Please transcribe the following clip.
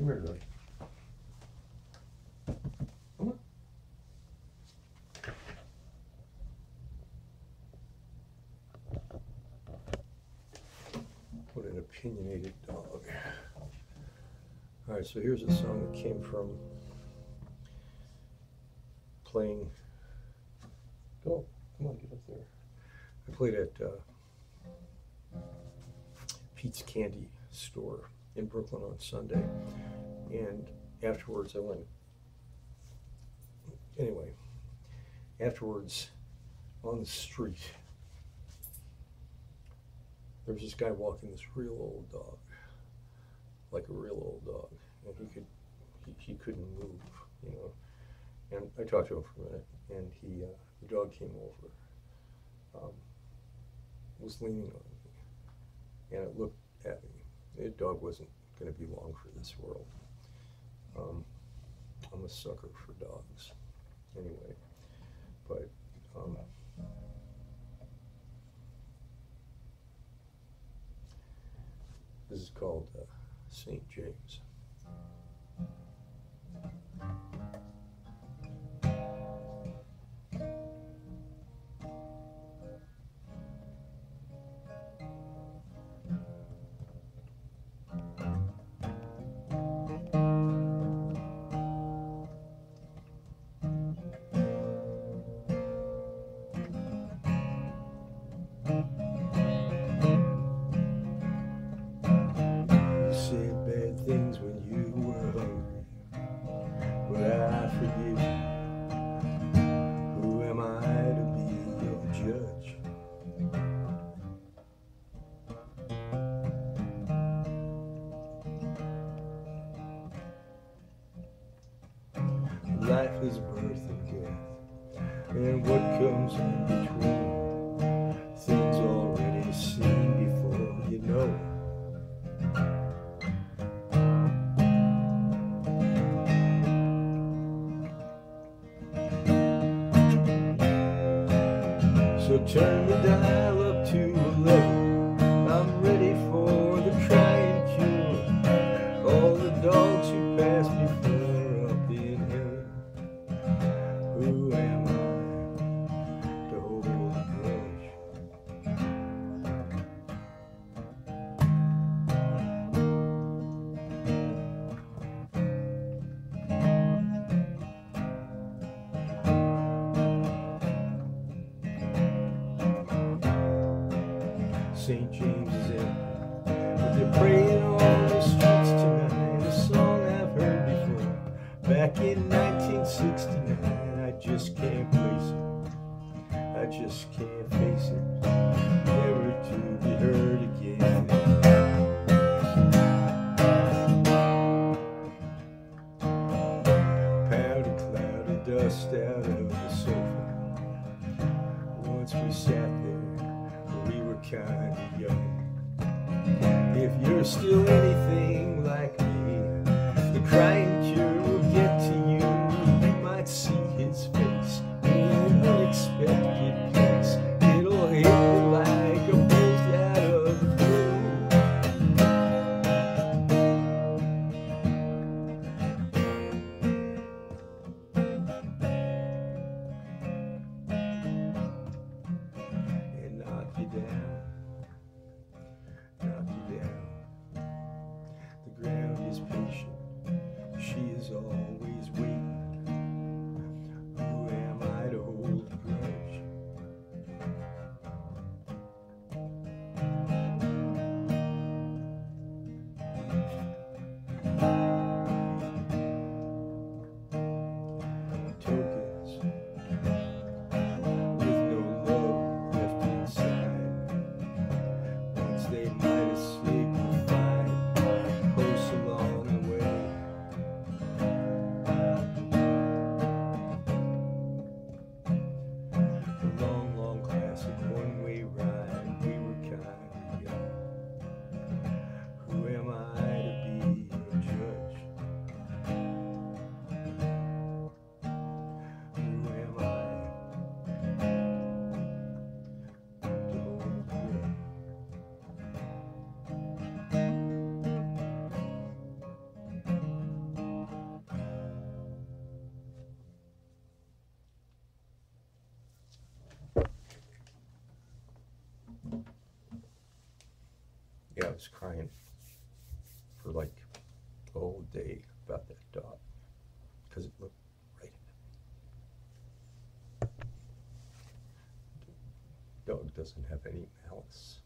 Come here, dog. Come on. What an opinionated dog. All right, so here's a song that came from playing. Go, come on, get up there. I played at uh, Pete's Candy Store in Brooklyn on Sunday, and afterwards I went. Anyway, afterwards on the street, there was this guy walking this real old dog, like a real old dog, and he could he, he couldn't move, you know. And I talked to him for a minute, and he uh, the dog came over, um, was leaning on me, and it looked at me. The dog wasn't going to be long for this world. Um, I'm a sucker for dogs, anyway. But um, this is called uh, St. James. Life is birth and death, and what comes in between. Things already seen before you know. So turn the dial up to St. James Inn. But they're praying on the streets tonight. A song I've heard before. Back in 1969, I just can't place it. I just can't face it. Never to be heard again. Dust out of the sofa. Once we sat there, we were kind still anything like me, the crying patient, I was crying for like a whole day about that dog because it looked right at me. Dog doesn't have any malice.